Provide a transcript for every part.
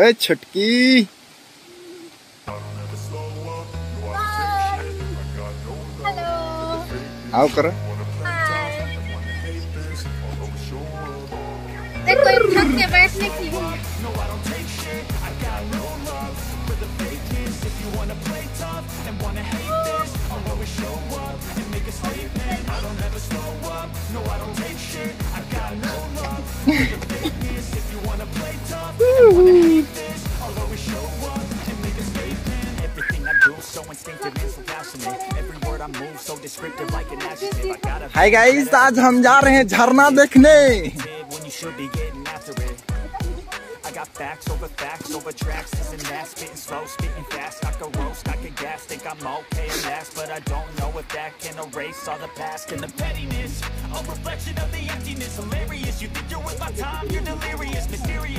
ए छटकी आओ करो देखो इज़्ज़त से बैठने की I don't ever slow up. No, I don't take shit. I got no love. instinctive and so passionate. Every word I move so descriptive like an adjective. I got a hi guys आज हम जा रहे हैं झरना देखने kid when you should be getting after it. I got facts over facts over tracks. This and that, spitting slow, spitting fast. I can roast, I can gas. Think I'm okay at last, but I don't know if that can erase all the past and the pettiness. A reflection of the emptiness, hilarious. You think you're worth my time, you're delirious, mysterious.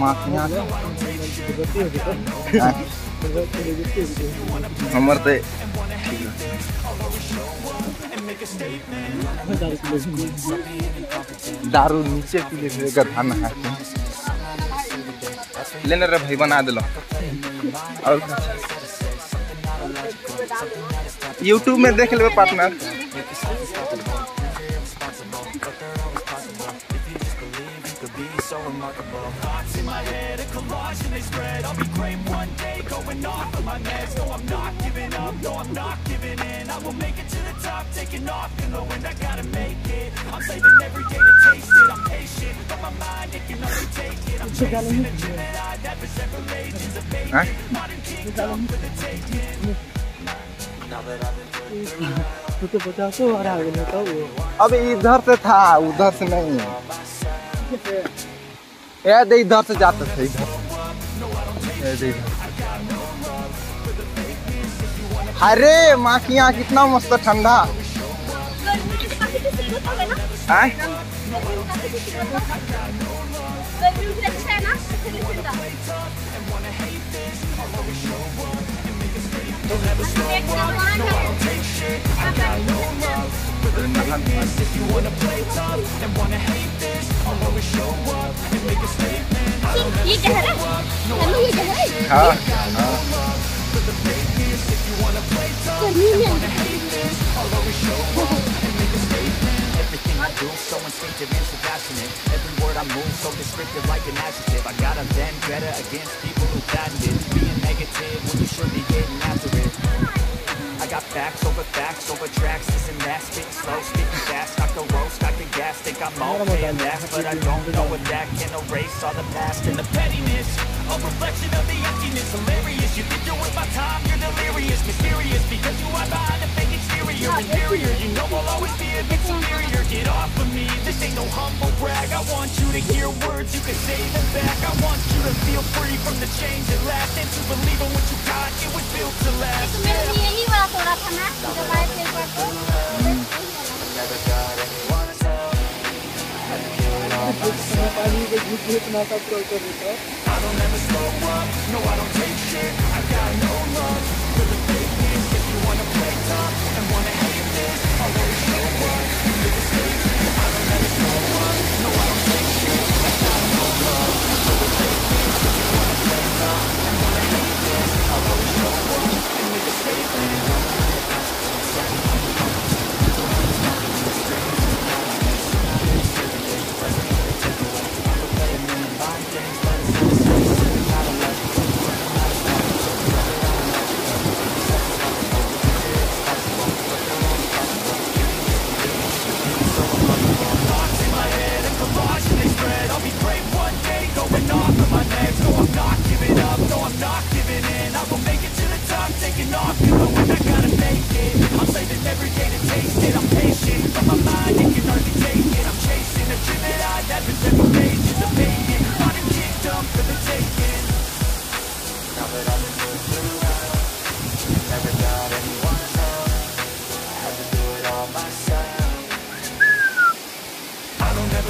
माखियाँ। हमर दारू नीचे P ले गधा के लेने रे भाई, बना दिलो। और यूट्यूब में देख लेबे partner so remarkable Thoughts in my head, a collage and they spread I'll be great one day, going off of my meds No, I'm not giving up, no, I'm not giving in I will make it to the top, taking off in the wind I gotta make it, I'm saving every day to taste it I'm patient, but my mind, it can only take it I'm chasing a dream that I'd never set for ages A baby, हाँ? modern kingdom for the taking अब इधर से था उधर से नहीं यार दे इधर से जाता था इधर। अरे माँ की यहाँ कितना मस्त ठंडा। with the fakeness If you wanna play tough and wanna hate this I'll always show up and make a statement. I don't ever show up, no I don't give shit We got no love for the fakeness If you wanna play tough and wanna hate this I'll always show up and make a statement. Everything I do so instinctive and so passionate. Every word I move so descriptive like an adjective. I got a vendetta against people who patented Being negative when you should be getting after it got facts over facts over tracks This and that, spitting slow, spitting fast I can roast, I can gas, think I'm okay at last But I don't know if that can erase all the past And the pettiness, a reflection of the emptiness Hilarious, you think you're worth my time, you're delirious Mysterious, because you hide behind a fake exterior Inferior, you know I'll always be a bit superior Get off of me, this ain't no humble brag I want you to hear words, you can say them back I want feel free from the chains that last. And to believe in what you got, it was built to last. I don't ever slow up, no I don't take shit. I got no love. For the If you wanna play tough and wanna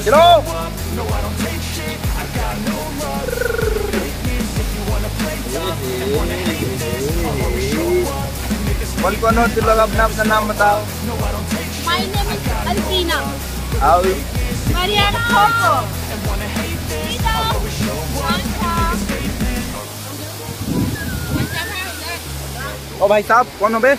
जब आए थे एक बार तो चलो कौन कौन हो तुम लोग अपना अपना नाम बताओ My name is Alpina. आओ Mariana Coco. Rita. Anka. ओ भाई साहब कौन हो बे